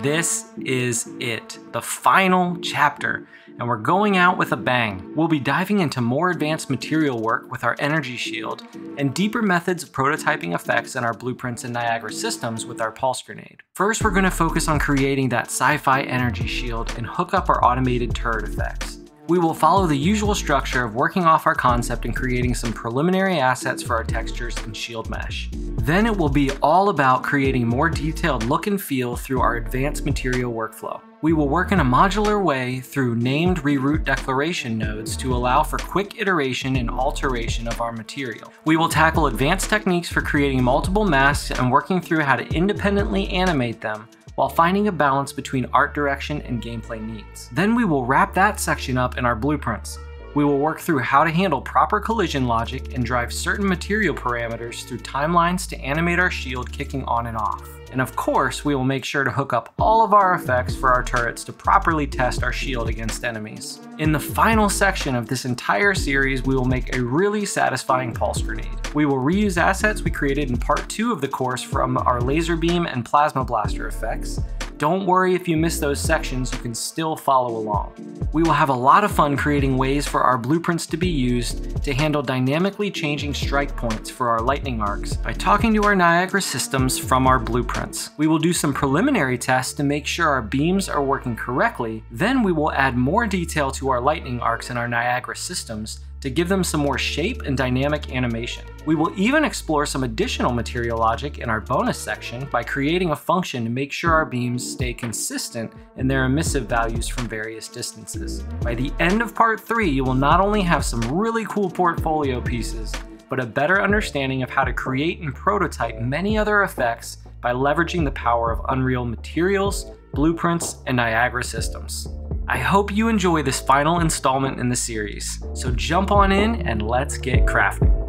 This is it, the final chapter, and we're going out with a bang. We'll be diving into more advanced material work with our energy shield and deeper methods of prototyping effects in our blueprints and Niagara systems with our pulse grenade. First, we're going to focus on creating that sci-fi energy shield and hook up our automated turret effects. We will follow the usual structure of working off our concept and creating some preliminary assets for our textures and shield mesh. Then it will be all about creating more detailed look and feel through our advanced material workflow. We will work in a modular way through named reroute declaration nodes to allow for quick iteration and alteration of our material. We will tackle advanced techniques for creating multiple masks and working through how to independently animate them while finding a balance between art direction and gameplay needs. Then we will wrap that section up in our blueprints. We will work through how to handle proper collision logic and drive certain material parameters through timelines to animate our shield kicking on and off. And of course, we will make sure to hook up all of our effects for our turrets to properly test our shield against enemies. In the final section of this entire series, we will make a really satisfying pulse grenade. We will reuse assets we created in part 2 of the course from our laser beam and plasma blaster effects, don't worry if you miss those sections, you can still follow along. We will have a lot of fun creating ways for our blueprints to be used to handle dynamically changing strike points for our lightning arcs by talking to our Niagara systems from our blueprints. We will do some preliminary tests to make sure our beams are working correctly, then we will add more detail to our lightning arcs in our Niagara systems to give them some more shape and dynamic animation. We will even explore some additional material logic in our bonus section by creating a function to make sure our beams stay consistent in their emissive values from various distances. By the end of part 3, you will not only have some really cool portfolio pieces, but a better understanding of how to create and prototype many other effects by leveraging the power of Unreal materials, blueprints, and Niagara systems. I hope you enjoy this final installment in the series, so jump on in and let's get crafting.